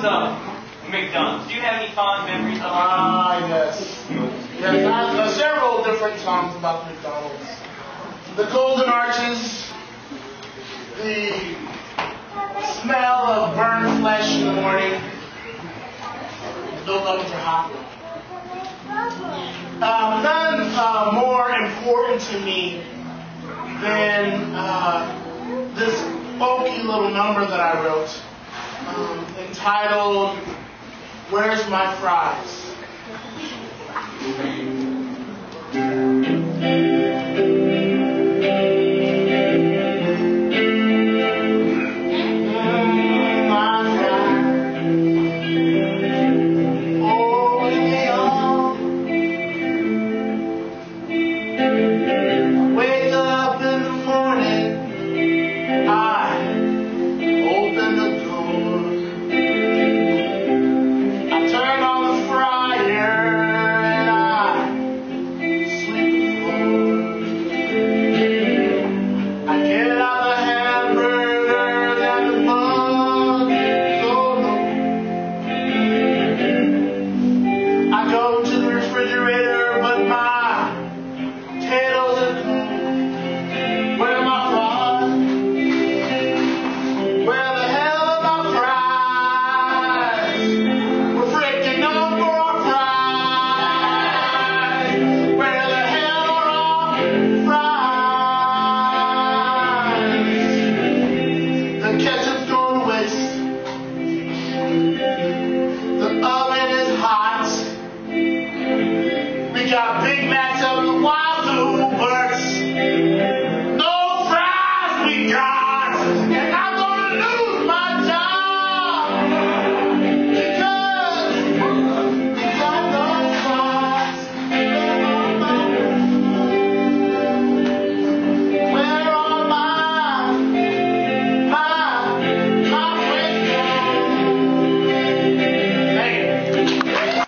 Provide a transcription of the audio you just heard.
songs of McDonald's. Do you have any fond memories of Ah, yes. Yes, I have several different songs about McDonald's. The Golden Arches, the smell of burned flesh in the morning. Those ovens are hot. Uh, none uh, more important to me than uh, this folky little number that I wrote um, entitled Where's My Fries? Mm, thank you